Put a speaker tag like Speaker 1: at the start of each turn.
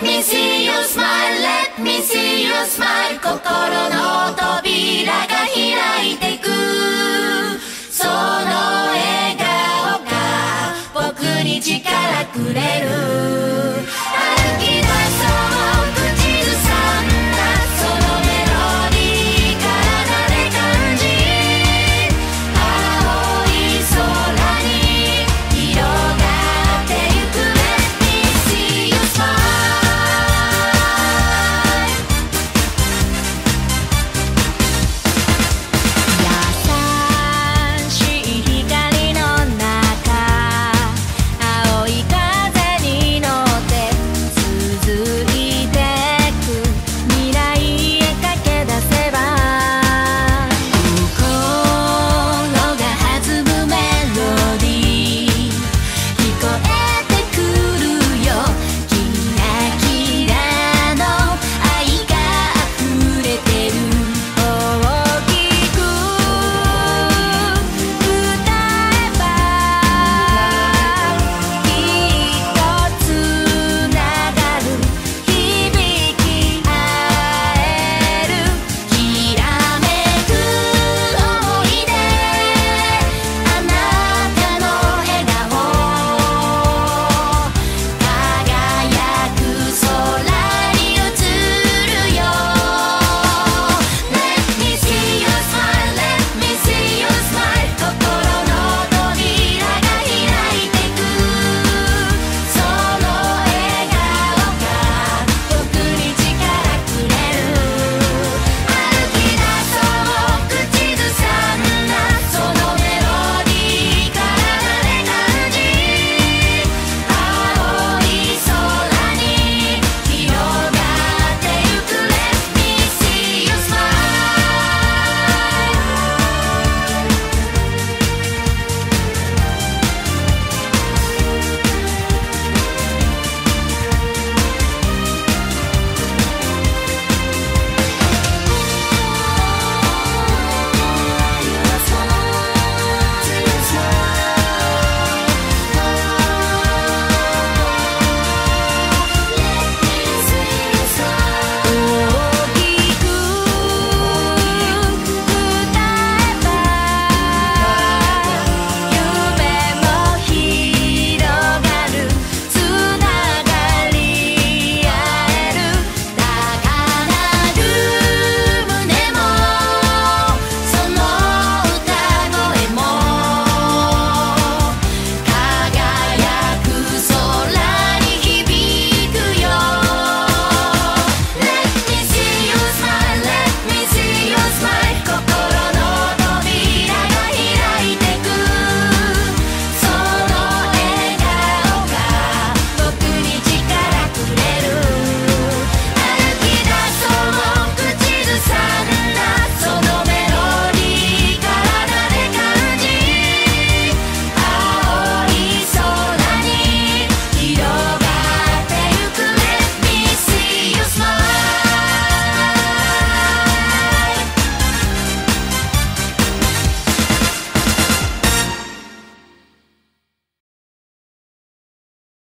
Speaker 1: Let me see you smile Let me see you smile 心の扉が開いてくその笑顔が僕に力くれる